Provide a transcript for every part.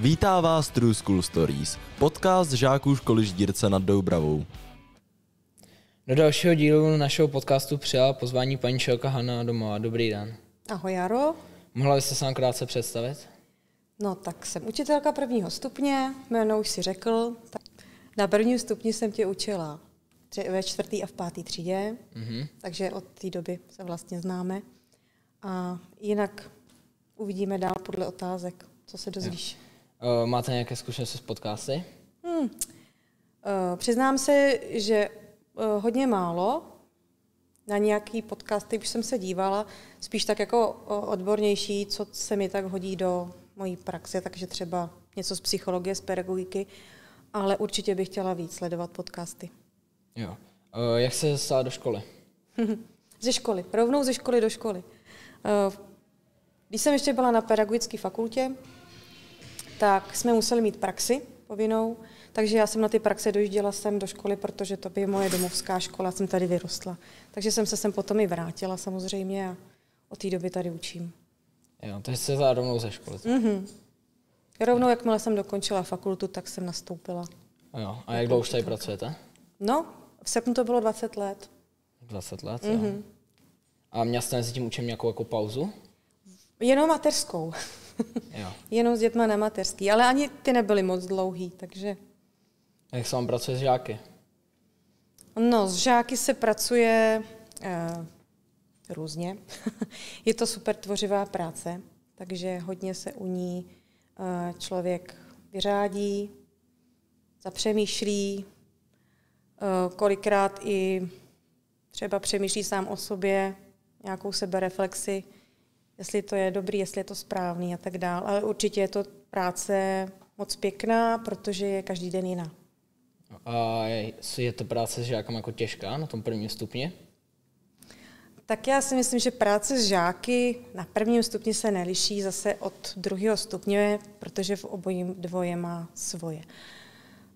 Vítá vás True School Stories, podcast žáků školy Ždírce nad Doubravou. Do dalšího dílu našeho podcastu přijala pozvání paní Čelka Hanna Domová. Dobrý den. Ahoj Jaro. Mohla byste se nám krátce představit? No tak jsem učitelka prvního stupně, jméno už si řekl. Tak na prvním stupni jsem tě učila ve čtvrtý a v pátý třídě, Mhm. takže od té doby se vlastně známe. A jinak uvidíme dál podle otázek, co se dozvíš. Uh, máte nějaké zkušenosti s podcasty? Uh, přiznám se, že uh, hodně málo. Na nějaký podcasty už jsem se dívala, spíš tak jako odbornější, co se mi tak hodí do mojí praxe, takže třeba něco z psychologie, z pedagogiky, ale určitě bych chtěla víc sledovat podcasty. Jo. Uh, jak se dostala do školy? Ze školy, rovnou ze školy do školy. Uh, Když jsem ještě byla na pedagogické fakultě, tak jsme museli mít praxi povinnou, takže já jsem na ty praxe dojížděla sem do školy, protože to by moje domovská škola, jsem tady vyrostla. Takže jsem se sem potom i vrátila samozřejmě a od té doby tady učím. Jo, takže vzala rovnou ze školy. Mhm. Rovnou, jakmile jsem dokončila fakultu, tak jsem nastoupila. Jo. A jak dlouho už tady pracujete? No, v srpnu to bylo 20 let. 20 let, jo. A měla jste mezi tím učem nějakou jako pauzu? Jenom mateřskou. Jo. Jenom s dětma na mateřský, ale ani ty nebyly moc dlouhý, takže... A jak se vám pracuje s žáky? No, s žáky se pracuje eh, různě. Je to super tvořivá práce, takže hodně se u ní eh, člověk vyřádí, zapřemýšlí, eh, kolikrát i třeba přemýšlí sám o sobě, nějakou sebereflexi, jestli to je dobrý, jestli je to správný a tak dále. Ale určitě je to práce moc pěkná, protože je každý den jiná. A je- je to práce s žákem jako těžká na tom prvním stupni? Tak já si myslím, že práce s žáky na prvním stupni se neliší zase od druhého stupně, protože v obojím dvoje má svoje.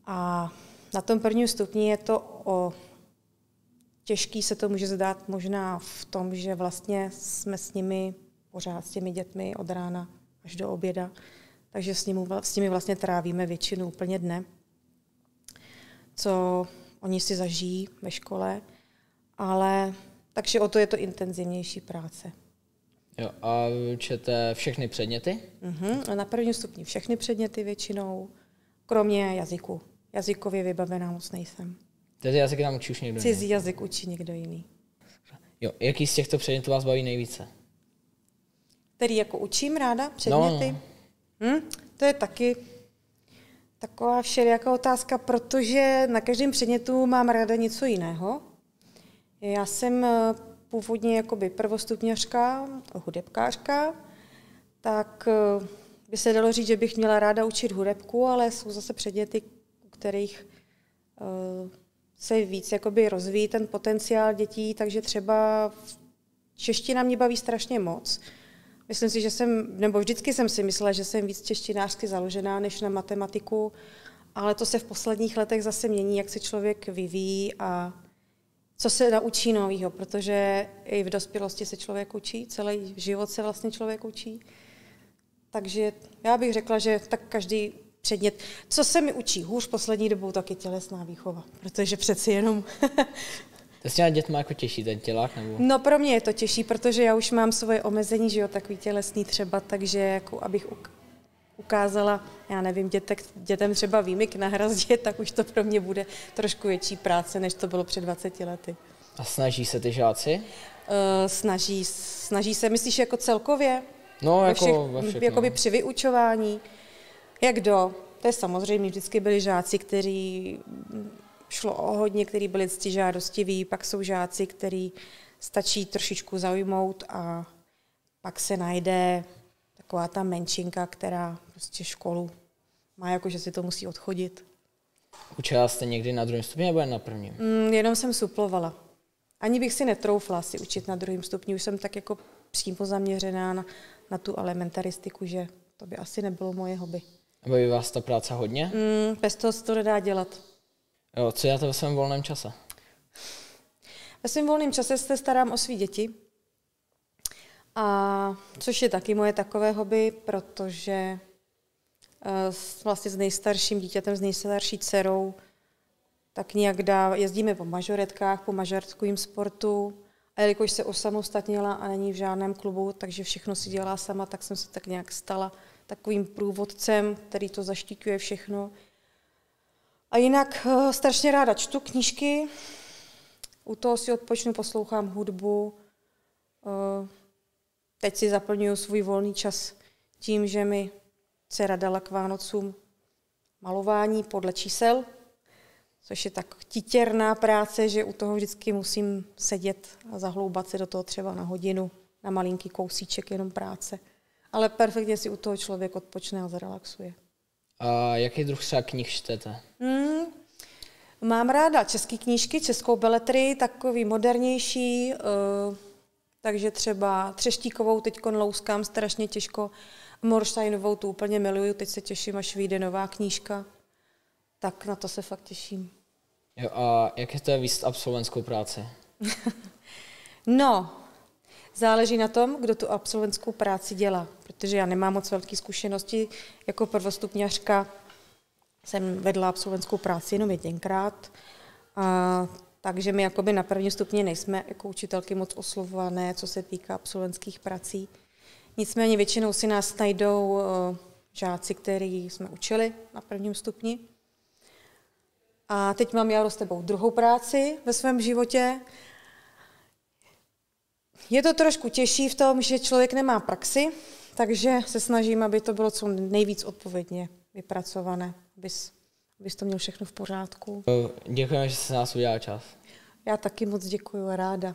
A na tom prvním stupni je to o těžký se to může zdát možná v tom, že vlastně jsme s nimi pořád s těmi dětmi od rána až do oběda, takže s nimi, s nimi vlastně trávíme většinu úplně dne, co oni si zažijí ve škole, ale takže o to je to intenzivnější práce. Jo. A učete všechny předměty? Mhm. A na prvním stupni všechny předměty většinou, kromě jazyku. Jazykově vybavená moc nejsem. Tedy jazyky tam učí už někdo jiný. Cizí jazyk učí někdo jiný. Jo. Jaký z těchto předmětů vás baví nejvíce? Který jako učím ráda předměty. No, Hm? To je taky taková všelijaká otázka, protože na každém předmětu mám ráda něco jiného. Já jsem eh, původně jakoby prvostupňařka, hudebkářka, tak eh, by se dalo říct, že bych měla ráda učit hudebku, ale jsou zase předměty, u kterých eh, se víc jakoby rozvíjí ten potenciál dětí, takže třeba čeština mě baví strašně moc. Myslím si, že jsem, nebo vždycky jsem si myslela, že jsem víc češtinářsky založená než na matematiku, ale to se v posledních letech zase mění, jak se člověk vyvíjí a co se naučí novýho, protože i v dospělosti se člověk učí, celý život se vlastně člověk učí. Takže já bych řekla, že tak každý předmět, co se mi učí hůř poslední dobou, tak je tělesná výchova, protože přeci jenom To s těma dětma jako těžší ten tělák? Nebo? No pro mě je to těžší, protože já už mám svoje omezení, že jo, takový tělesný třeba, takže jako abych uk- ukázala, já nevím, dětek, dětem třeba výmyk na hrazdě, tak už to pro mě bude trošku větší práce, než to bylo před 20 lety. A snaží se ty žáci? Uh, snaží, snaží se, myslíš jako celkově? No, Ve jako všech- ve všech, jakoby no. při vyučování. Jak kdo? To je samozřejmě, vždycky byli žáci, kteří šlo o hodně, kteří byli ctižádostiví, pak jsou žáci, který stačí trošičku zaujmout a pak se najde taková ta menšinka, která prostě školu má jako, že si to musí odchodit. Učila jste někdy na druhém stupni nebo jen na prvním? Mm, jenom jsem suplovala. Ani bych si netroufla si učit na druhém stupni, už jsem tak jako přímo zaměřená na, na tu elementaristiku, že to by asi nebylo moje hobby. Baví vás ta práce hodně? Mm, bez toho se to nedá dělat. Jo, co děláte ve svém volném čase? Ve svém volném čase se starám o svý děti. A což je taky moje takové hobby, protože s, vlastně s nejstarším dítětem, s nejstarší dcerou, tak nějak dá, jezdíme po mažoretkách, po mažoretkovým sportu. A jelikož se osamostatnila a není v žádném klubu, takže všechno si dělá sama, tak jsem se tak nějak stala takovým průvodcem, který to zaštiťuje všechno. A jinak uh, strašně ráda čtu knížky, u toho si odpočnu, poslouchám hudbu. Uh, teď si zaplňuju svůj volný čas tím, že mi dcera dala k Vánocům malování podle čísel, což je tak titěrná práce, že u toho vždycky musím sedět a zahloubat se do toho třeba na hodinu, na malinký kousíček jenom práce. Ale perfektně si u toho člověk odpočne a zrelaxuje. A jaký druh třeba knih čtete? Hmm, mám ráda české knížky, českou beletry, takový modernější, uh, takže třeba Třeštíkovou teď louskám strašně těžko, Morsteinovou tu úplně miluju, teď se těším, až vyjde nová knížka. Tak na to se fakt těším. Jo, a jak je to víc absolventskou práci? no, záleží na tom, kdo tu absolventskou práci dělá, protože já nemám moc velké zkušenosti. Jako prvostupňařka jsem vedla absolventskou práci jenom jedinkrát, a, takže my jakoby na první stupni nejsme jako učitelky moc oslovované, co se týká absolventských prací. Nicméně většinou si nás najdou eh, žáci, který jsme učili na prvním stupni. A teď mám já s tebou druhou práci ve svém životě. Je to trošku těžší v tom, že člověk nemá praxi, takže se snažím, aby to bylo co nejvíc odpovědně vypracované, abys, abys to měl všechno v pořádku. Děkujeme, že jsi nás udělal čas. Já taky moc děkuji, ráda.